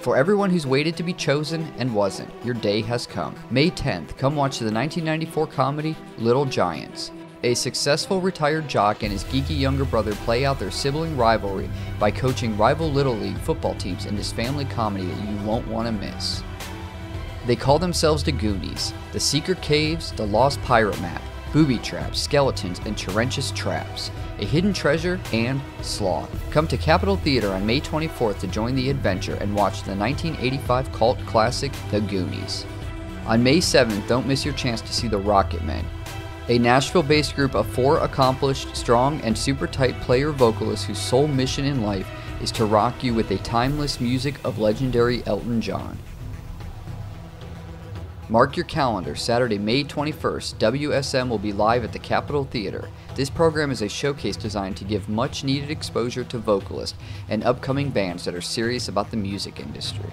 For everyone who's waited to be chosen and wasn't, your day has come. May 10th, come watch the 1994 comedy Little Giants. A successful retired jock and his geeky younger brother play out their sibling rivalry by coaching rival Little League football teams in this family comedy that you won't want to miss. They call themselves the Goonies, the secret caves, the lost pirate map, booby traps, skeletons, and torrentious traps, a hidden treasure, and sloth. Come to Capitol Theater on May 24th to join the adventure and watch the 1985 cult classic, The Goonies. On May 7th, don't miss your chance to see the Rocket Men, a Nashville based group of four accomplished, strong, and super tight player vocalists whose sole mission in life is to rock you with the timeless music of legendary Elton John. Mark your calendar, Saturday, May 21st, WSM will be live at the Capitol Theater. This program is a showcase designed to give much needed exposure to vocalists and upcoming bands that are serious about the music industry.